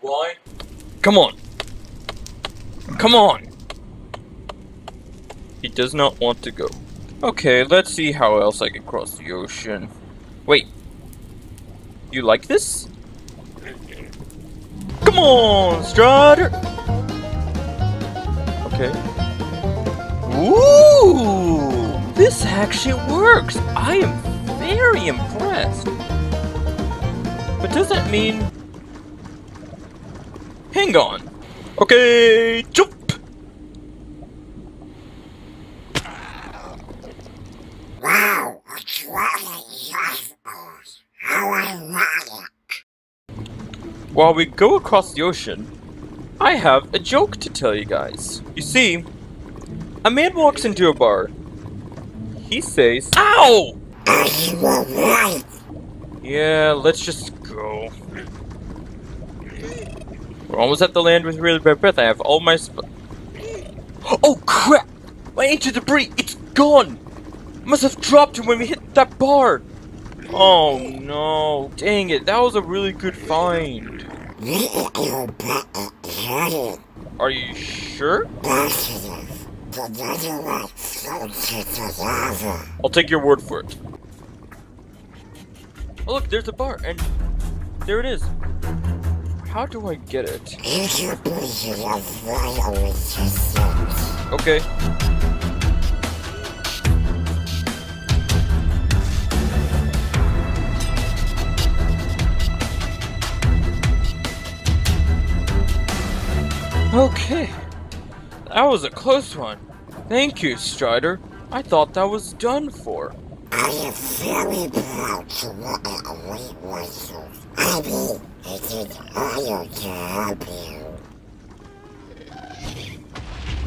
Speaker 1: why? Come on! Come on! He does not want to go. Okay, let's see how else I can cross the ocean. Wait. You like this? Come on, Strider! Okay. Ooh! This actually works! I am very impressed. But does that mean... Hang on. Okay, jump!
Speaker 14: Wow, it's really useful. How ironic.
Speaker 1: While we go across the ocean, I have a joke to tell you guys. You see, a man walks into a bar. He says, OW!
Speaker 14: Are you?
Speaker 1: Yeah, let's just go. We're almost at the land with really bad breath. I have all my Oh crap! My ancient debris, it's gone! Must have dropped it when we hit that bar! Oh no, dang it, that was a really good find. Are you sure? I'll take your word for it. Oh look, there's a bar, and there it is. How do I get it? Okay. Okay. That was a close one. Thank you, Strider. I thought that was done for.
Speaker 14: I am very proud to work at Elite Racers. I mean, it is honor to help you.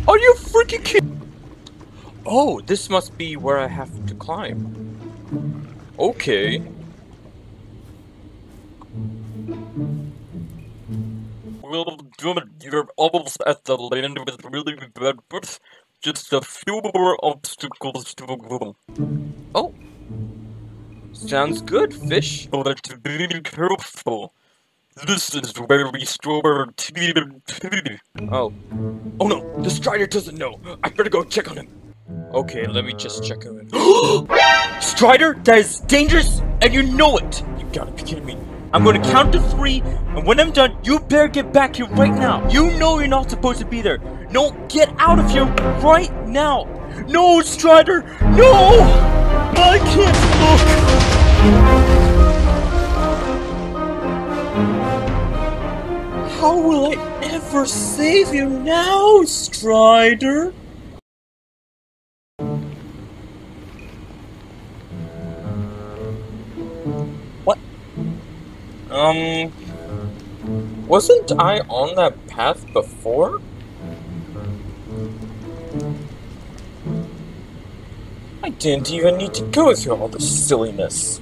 Speaker 1: Are you freaking kidding? Oh, this must be where I have to climb. Okay.
Speaker 6: Well, you're almost at the land with really bad birth. Just a few more obstacles to go.
Speaker 1: Oh. Sounds good, fish.
Speaker 6: But be careful. This is where we store tea.
Speaker 1: Oh. Oh no, the Strider doesn't know. I better go check on him. Okay, let me just check on him. Strider, that is dangerous, and you know it. You gotta be kidding me. I'm gonna count to three, and when I'm done, you better get back here right now. You know you're not supposed to be there. No, get out of here right now. No, Strider, no! I can't look. How will I ever save you now, Strider? Um, wasn't I on that path before? I didn't even need to go through all this silliness.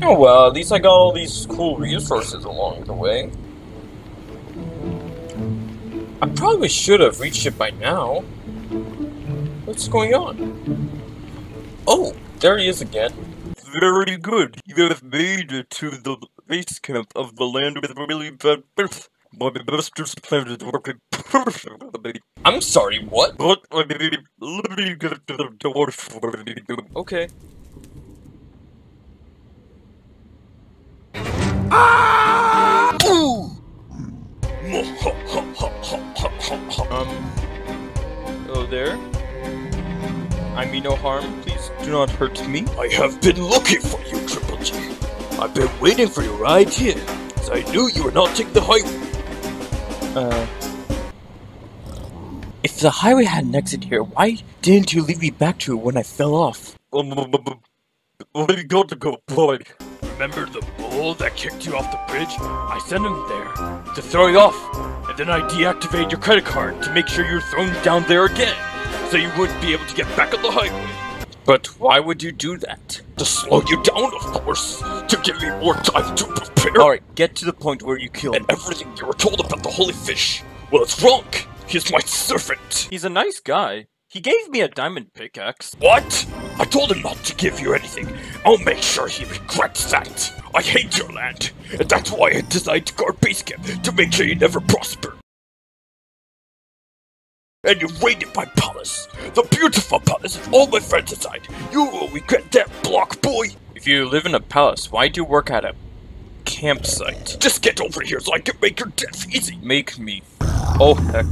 Speaker 1: Oh well, at least I got all these cool resources along the way. I probably should have reached it by now. What's going on? Oh, there he is again.
Speaker 6: Very good. You have made it to the base camp of the land with really bad birth. My master's plan is working perfectly.
Speaker 1: I'm sorry, what?
Speaker 6: But I mean, let me get to the door for you.
Speaker 1: Okay. Um. Hello there. I mean no harm. Please do not hurt me.
Speaker 6: I have been looking for you, Triple G. I've been waiting for you right here, as I knew you were not taking the highway.
Speaker 1: Uh. If the highway had an exit here, why didn't you lead me back to it when I fell off?
Speaker 6: Where you got to go, boy? Remember the bull that kicked you off the bridge? I sent him there to throw you off, and then I deactivated your credit card to make sure you're thrown down there again, so you wouldn't be able to get back on the highway.
Speaker 1: But why would you do that?
Speaker 6: To slow you down, of course, to give me more time to prepare.
Speaker 1: Alright, get to the point where you killed
Speaker 6: And everything you were told about the holy fish, well, it's wrong. He's my servant.
Speaker 1: He's a nice guy. He gave me a diamond pickaxe.
Speaker 6: What? I told him not to give you anything. I'll make sure he regrets that. I hate your land, and that's why I decided to guard base camp to make sure you never prosper. And you raided my palace, the beautiful palace with all my friends inside. You will regret that, block boy.
Speaker 1: If you live in a palace, why do you work at a campsite?
Speaker 6: Just get over here so I can make your death easy.
Speaker 1: Make me. Oh heck.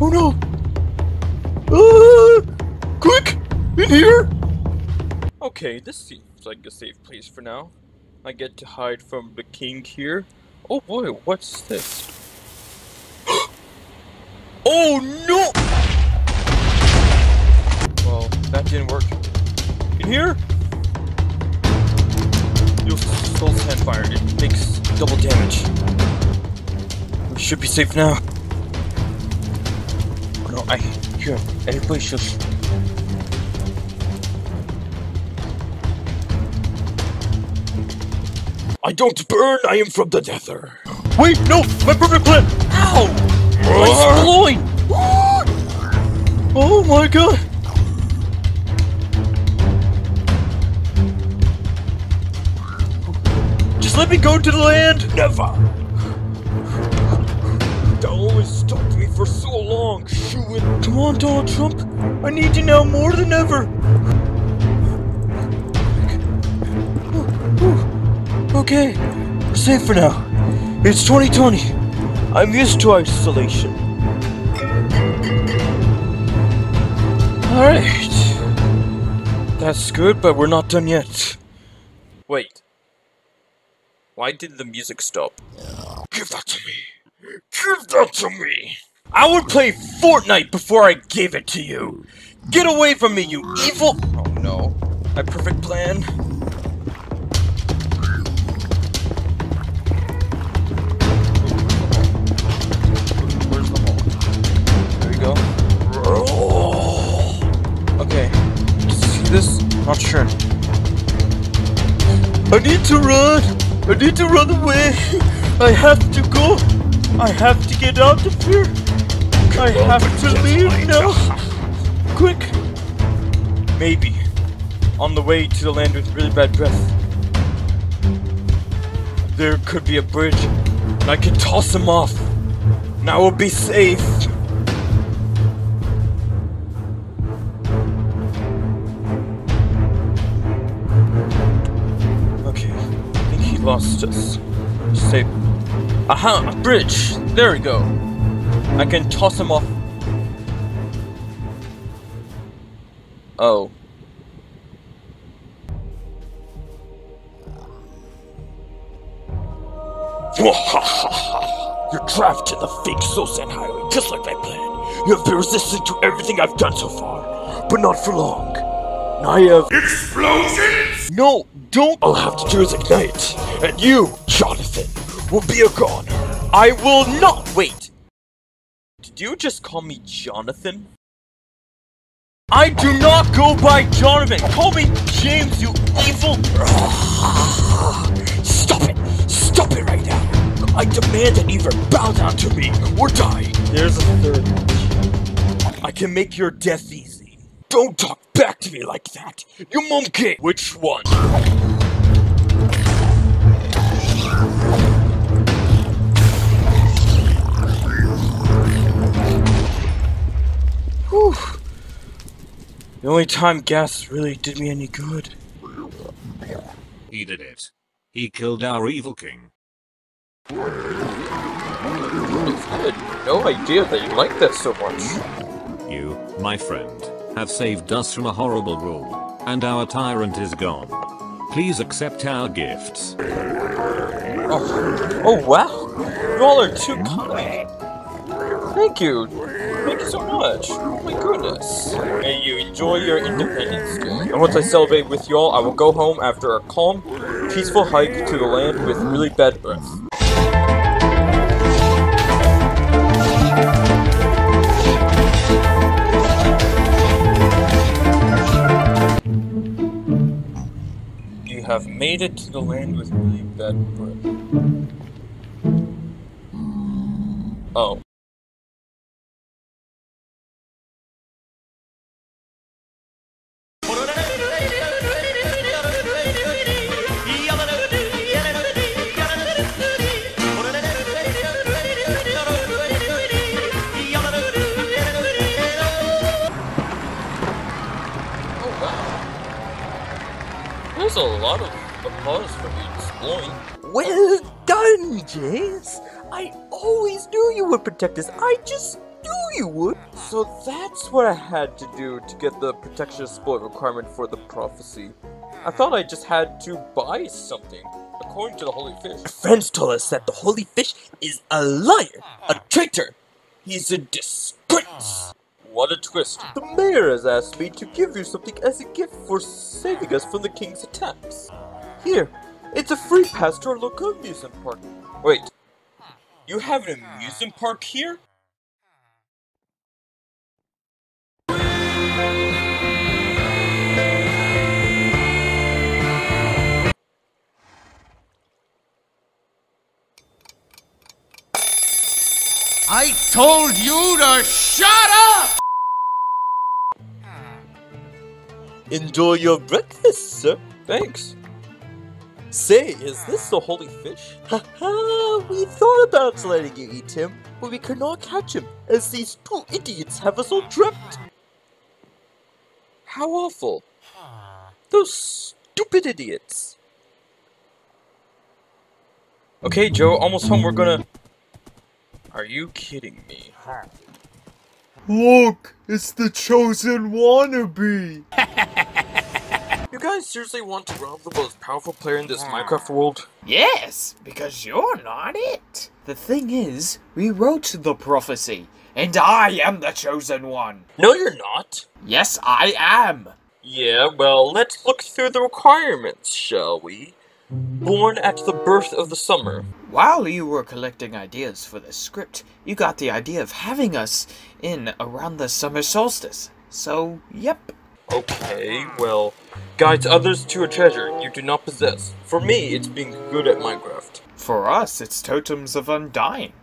Speaker 6: Oh no! Ah! Quick! In here!
Speaker 1: Okay, this seems like a safe place for now. I get to hide from the king here. Oh boy, what's this? Oh no! Well, that didn't work. In here? Your soul sand fire, it makes double damage. We should be safe now. Oh no, I here, everybody shush. I don't burn, I am from the nether. Wait, no! My perfect plan! Ow! My sploin! Oh my god! Just let me go to the land! Never! That always stopped me for so long, shoo Come on, Donald Trump! I need you now more than ever! Okay, we're safe for now. It's 2020. I'm used to isolation. Alright. That's good, but we're not done yet. Wait. Why did the music stop? Give that to me. Give that to me. I would play Fortnite before I gave it to you. Get away from me, you evil- Oh no. My perfect plan. Not sure. I need to run! I need to run away! I have to go! I have to get out of here! I have to leave now! Quick! Maybe. On the way to the land with really bad breath. There could be a bridge, and I can toss him off. And I will be safe. Lost us. Save. Aha! A bridge! There we go! I can toss him off. Oh. You're trapped in the fake Sosan Highway, just like my plan. You have been resistant to everything I've done so far, but not for long. And I have explosions. No, don't. All I have to do is ignite, and you, Jonathan, will be a goner. I will not wait. Did you just call me Jonathan? I do not go by Jonathan. Call me James, you evil. Stop it. Stop it right now. I demand that either bow down to me or die. There's a third one. I can make your death easy. Don't talk back to me like that. You monkey. Which one? Whew. The only time gas really did me any good.
Speaker 13: He did it. He killed our evil king.
Speaker 1: I had no idea that you liked that so much.
Speaker 13: You, my friend, have saved us from a horrible rule, and our tyrant is gone. Please accept our gifts.
Speaker 1: Oh, oh wow! You all are too kind. Thank you. Thank you so much. Oh my goodness. May you enjoy your Independence Day. And once I celebrate with y'all, I will go home after a calm, peaceful hike to the land with really bad breath. Have made it to the land with really bad breath. Oh. There's a lot of applause for me exploring.
Speaker 23: Well done, James. I always knew you would protect us. I just knew you would.
Speaker 1: So that's what I had to do to get the protection exploit requirement for the prophecy. I thought I just had to buy something. according to the Holy Fish.
Speaker 23: Friends told us that the holy fish is a liar, a traitor. He's a disgrace.
Speaker 1: What a twist.
Speaker 23: The mayor has asked me to give you something as a gift for saving us from the king's attacks. Here, it's a free pass to our local amusement park.
Speaker 1: Wait, you have an amusement park here?
Speaker 18: I told you to shut up!
Speaker 23: Enjoy your breakfast, sir.
Speaker 1: Thanks.
Speaker 23: Say, is this the holy fish? Haha, we thought about letting you eat him, but we could not catch him, as these two idiots have us all trapped.
Speaker 1: How awful.
Speaker 23: Those stupid idiots.
Speaker 1: Okay, Joe, almost home. We're gonna. Are you kidding me?
Speaker 3: Look, it's the chosen wannabe.
Speaker 1: You guys seriously want to rob the most powerful player in this hmm. Minecraft world?
Speaker 2: Yes, because you're not it. The thing is, we wrote the prophecy, and I am the chosen one.
Speaker 1: No, you're not.
Speaker 2: Yes, I am.
Speaker 1: Yeah, well, let's look through the requirements, shall we? Born at the birth of the summer.
Speaker 2: While you were collecting ideas for the script, you got the idea of having us in around the summer solstice. So, yep.
Speaker 1: Okay, well, guides others to a treasure you do not possess. For me, it's being good at Minecraft.
Speaker 2: For us, it's totems of undying.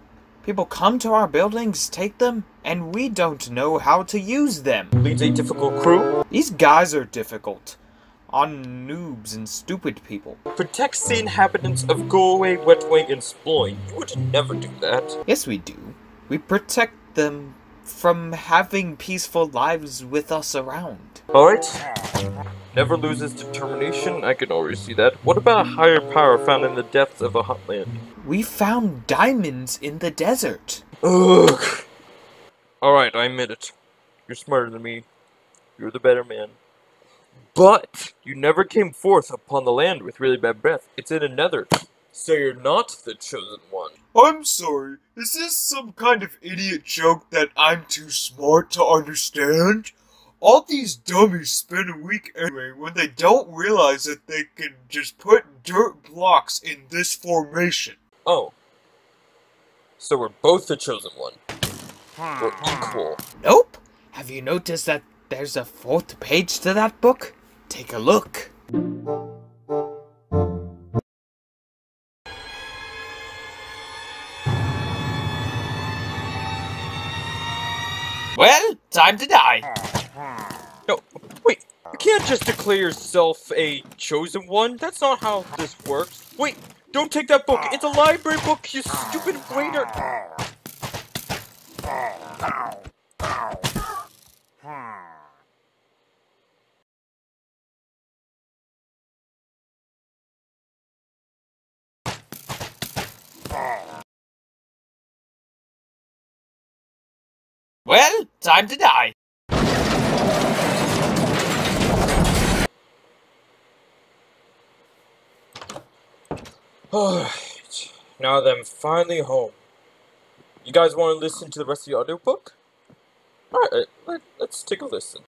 Speaker 2: People come to our buildings, take them, and we don't know how to use them.
Speaker 1: Leads a difficult crew?
Speaker 2: These guys are difficult. On noobs and stupid people.
Speaker 1: Protects the inhabitants of Go Away, Wetwang, and Sploin. You would never do that.
Speaker 2: Yes, we do. We protect them from having peaceful lives with us around.
Speaker 1: Alright. Never loses determination, I can already see that. What about a higher power found in the depths of a hotland?
Speaker 2: We found diamonds in the desert.
Speaker 1: Ugh. Alright, I admit it. You're smarter than me. You're the better man. But you never came forth upon the land with really bad breath. It's in a nether. So you're not the chosen one.
Speaker 3: I'm sorry, is this some kind of idiot joke that I'm too smart to understand? All these dummies spend a week anyway when they don't realize that they can just put dirt blocks in this formation.
Speaker 1: Oh. So we're both the chosen one. We're equal.
Speaker 2: Nope. Have you noticed that there's a fourth page to that book? Take a look. Well, time to die.
Speaker 1: No, wait. You can't just declare yourself a chosen one. That's not how this works. Wait, don't take that book. It's a library book, you stupid waiter.
Speaker 2: Well, time to die.
Speaker 1: Alright. Now that I'm finally home. You guys want to listen to the rest of the audiobook? Alright, let, let's take a listen.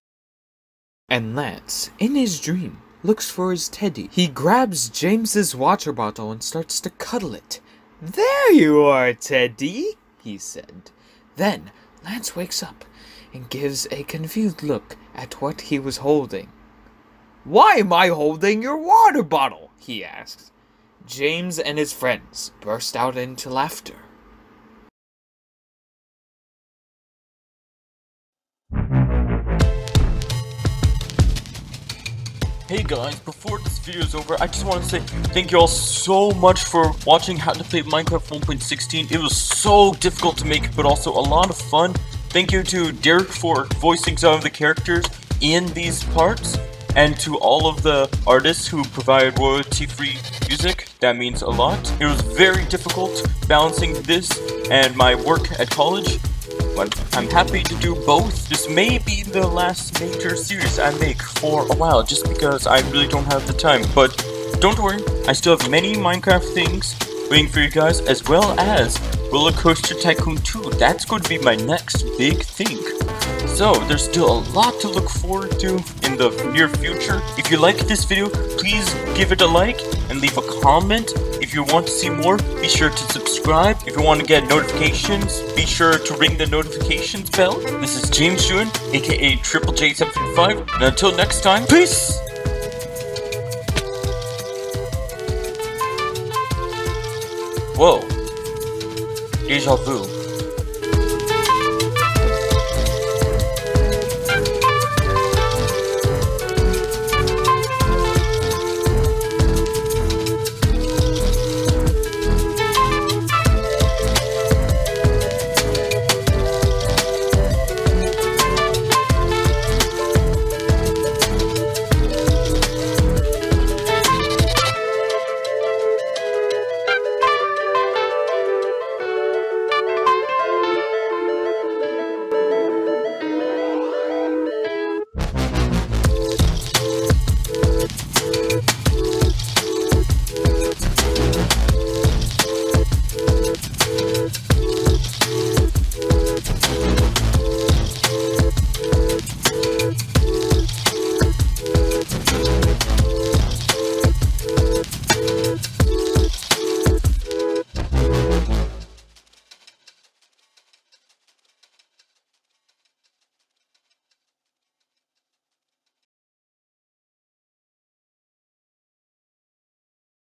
Speaker 2: And Lance, in his dream, looks for his teddy. He grabs James's water bottle and starts to cuddle it. There you are, Teddy, he said. Then Lance wakes up and gives a confused look at what he was holding. Why am I holding your water bottle? he asks. James and his friends burst out into laughter.
Speaker 1: Hey guys, before this video is over, I just want to say thank you all so much for watching How to Play Minecraft 1.16. It was so difficult to make, but also a lot of fun. Thank you to Derek for voicing some of the characters in these parts, and to all of the artists who provide royalty-free music. That means a lot. It was very difficult balancing this and my work at college, but I'm happy to do both. This may be the last major series I make for a while, just because I really don't have the time. But don't worry, I still have many Minecraft things waiting for you guys, as well as Roller Coaster Tycoon 2. That's going to be my next big thing. So, there's still a lot to look forward to in the near future. If you like this video, please give it a like and leave a comment. If you want to see more, be sure to subscribe. If you want to get notifications, be sure to ring the notifications bell. This is James Shewan, aka Triple J75, and until next time, peace! Whoa. Deja vu.